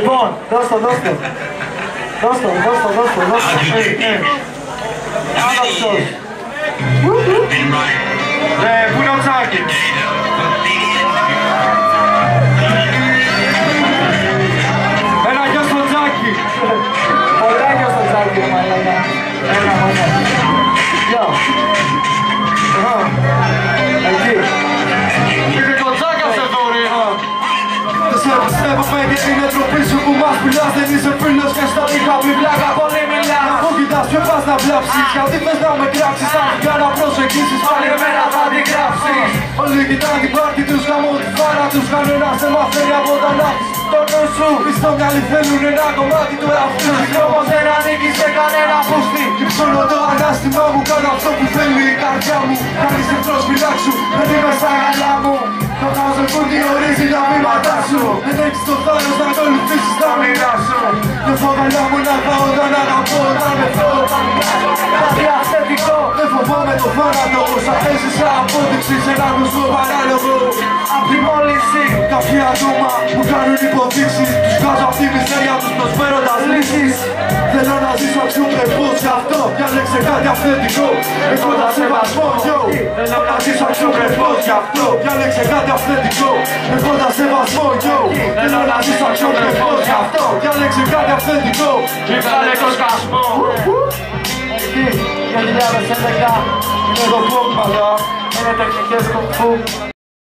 Λοιπόν, δώσ' το, δώσ' το. Δώσ' το, δώσ' το, δώσ' το, δώσ' το. Ε, ε. Άλλο αυτός. Ε, πού είναι ο Τσάκης; Ένα γιο στο Τσάκη. Πολλά γιος στο τσάκι, ρε μαλάκα. Έλα, μόνο. Σε πιστεύω παιδί είναι τροπή σου που μας πουλάς Δεν είσαι φίλος και στο είχα πει πλάκα. Πολύ μιλάς. Αφού κοιτάς ποιο πας να βλάψεις. Γιατί θες να με κράξεις Αν για να προσεγγίσεις. Πάλι εμένα θα την γράψεις. Όλοι κοιτάνε την πάρτι τους γάμω τη φάρα τους Κανένας δεν μαθαίνει από τα λάθη. Το νου σου. Οι στο μυαλί θέλουν ένα κομμάτι του εαυτού. Τους Κι όμως δεν ανήκει σε κανένα πούστη. Κυψώνω το ανάστημά μου Κάνω αυτό που θέλει η καρδιά μου. Κάνεις εχθρός φυλάξου έχεις το θάρρος να ακολουθήσεις τα μοίρα σου Δεν φοβάμαι μου να πάω όταν αγαπώ Όταν με φω, όταν μοιάζω Κάτι αυθεντικό Δεν φοβάμαι το θάνατο. Όσα έζησα απόδειξη σε έναν κόσμο παράλογο. Απ' τη μόλυνση Κάποιοι άτομα που κάνουν υποδείξεις Τους βγάζω απ' τη μιζέρια τους προσφέροντας λύσεις Θέλω να ζήσω αξιοπρεπώς γι' αυτό Διάλεξε κάτι αυθεντικό Έχοντας σεβασμό, yo Θέλω να ζήσω αξιοπρεπώς γι' αυτό Διάλεξε κάτι αυθεντικό Έχοντας σεβασμό, yo Θέλω να ζήσω αξιοπρεπώς γι' αυτό Διάλεξε κάτι αυθεντικό Βγάλε το σκασμό. Εκεί. 2011. Είναι το ποπ, μαλά. Είναι τεχνικές κομφού.